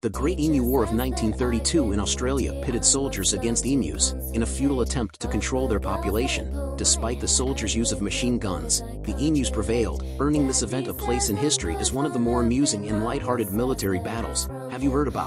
The Great Emu War of 1932 in Australia pitted soldiers against emus in a futile attempt to control their population. Despite the soldiers' use of machine guns, the emus prevailed, earning this event a place in history as one of the more amusing and lighthearted military battles. Have you heard about